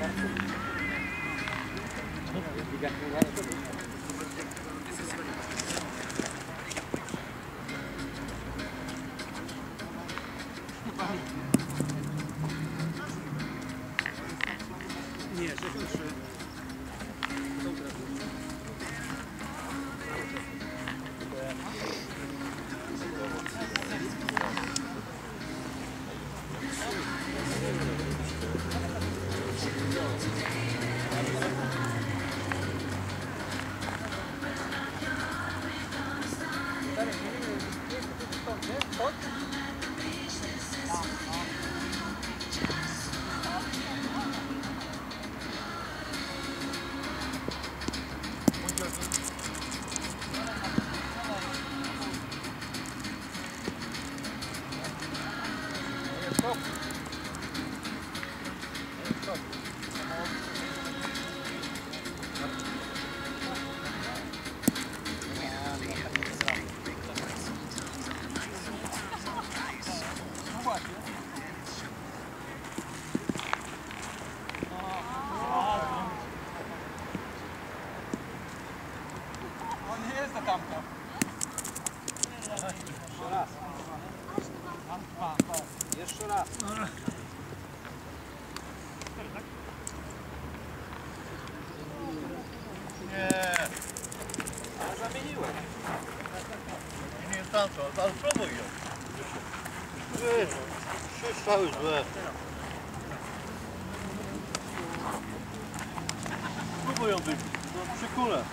Nie, Trzy strzały złe. Spróbuj ją wybić, no przy kule.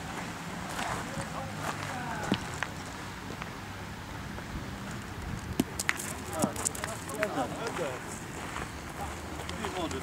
Tak, jeden, jeden. I wody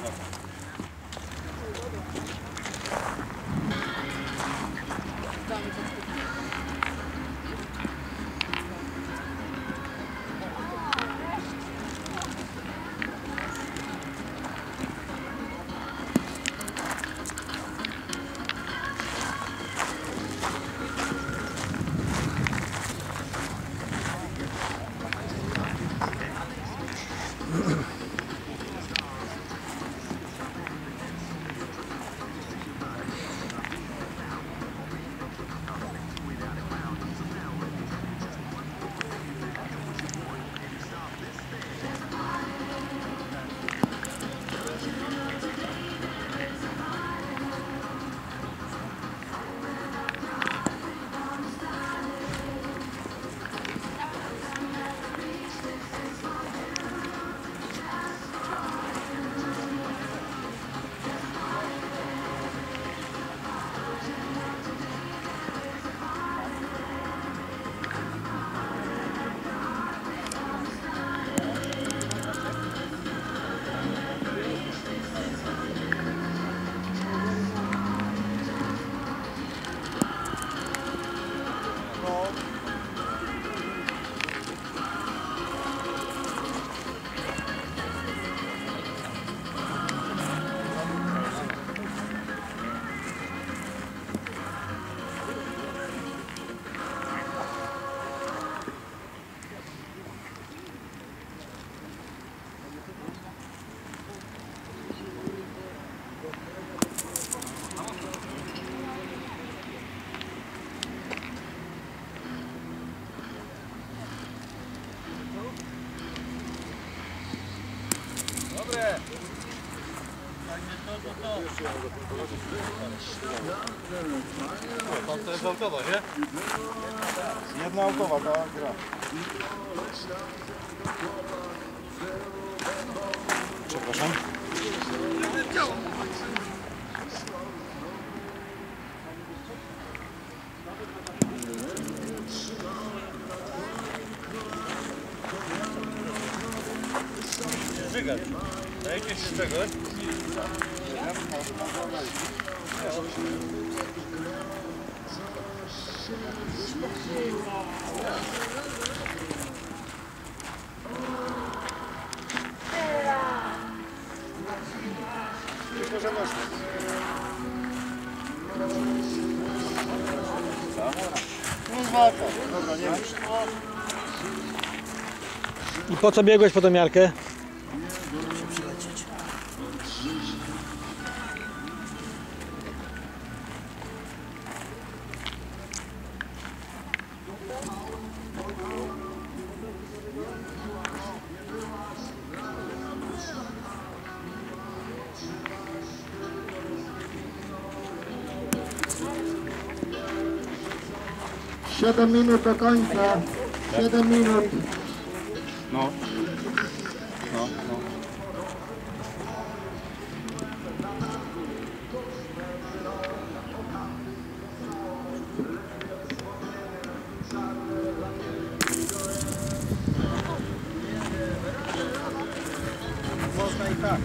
tam. To jest autowa, nie? Jedna autowa, ta gra. Przepraszam. Żygać. Dajcie się czegoś. Tylko, I po co biegłeś po tą miarkę? Siedem minut do końca. Siedem minut. No. No, no. Można i tak.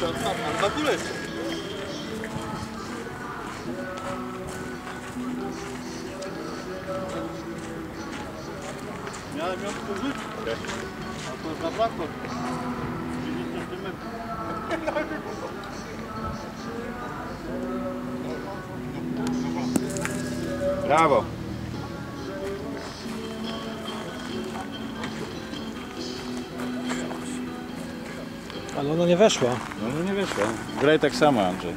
Tam, tam, na Miałem ją. A to zabrakło. 30 centymetrów. Brawo. Ale ona nie weszła. No, no nie wyszło. Graj tak samo, Andrzej.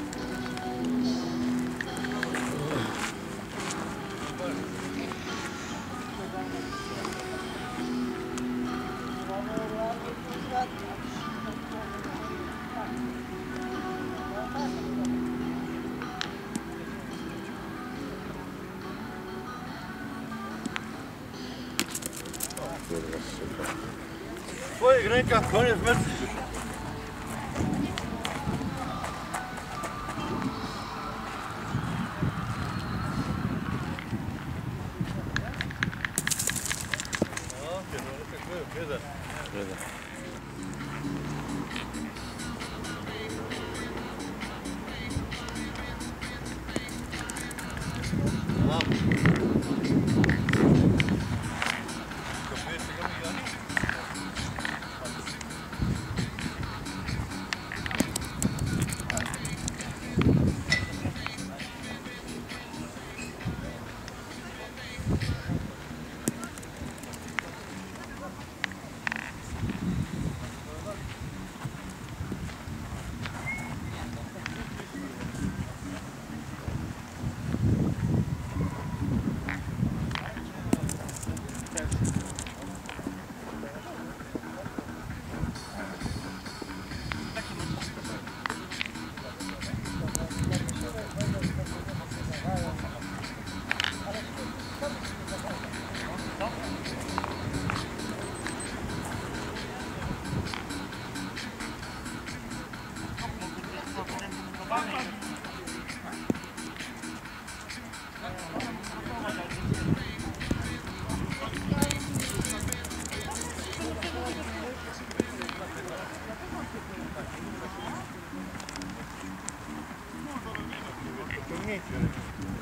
W twoich rękach koniec Нечего.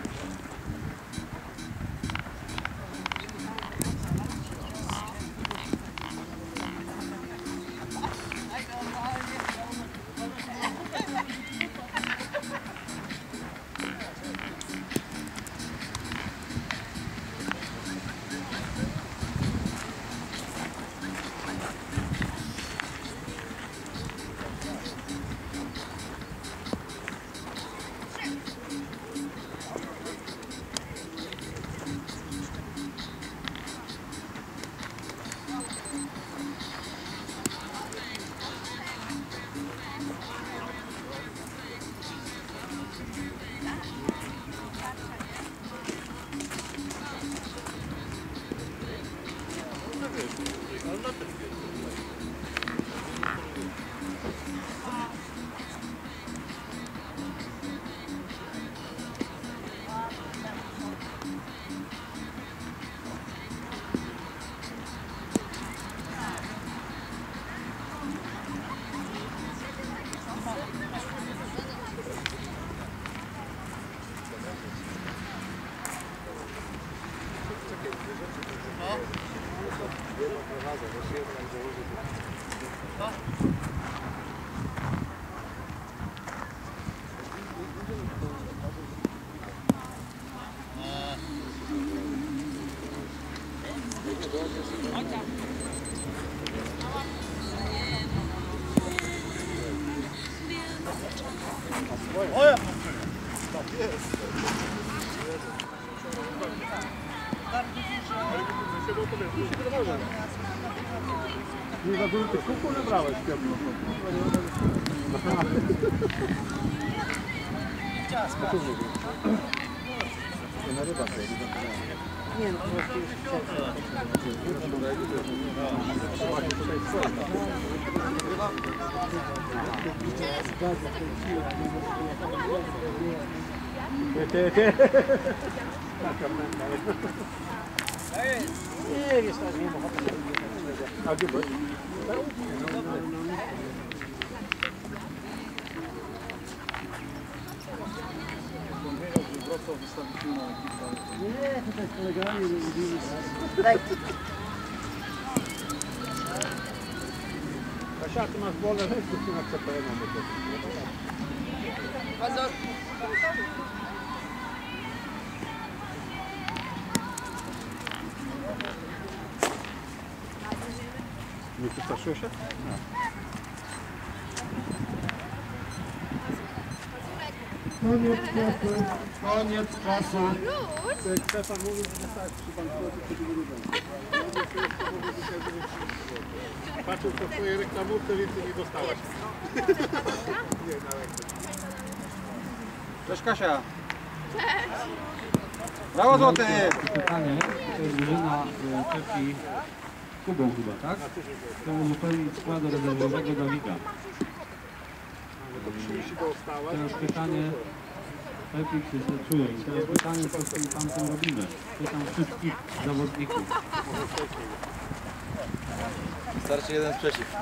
なんだった Nie za dużo tych kuków nabrałeś, Piotr. Na rybach Nie, no po prostu Nie, wiesz, tak nie ma ochoty. A gdzie byłeś? Nie, tutaj z kolegami robimy. Kasia, ty masz wolę, weź tu na CPN, bo to Nie przestraszyłeś się? Koniec czasu. Koniec czasu. Stefan mówił, że tak, przy to było dużo. Patrzył po swojej reklamówce, więcej nie dostałaś. Nie, na rękę. Cześć Kasia. Brawo złoty! pytanie, to jest drużyna e, Pepi Kubą chyba, tak? To uzupełnić składu rezerwowego Dawida. Dostałaś. Teraz pytanie, Pepi się czuje i teraz pytanie, co z tym tamtym robimy? Pytam wszystkich zawodników. Starczy jeden sprzeciw.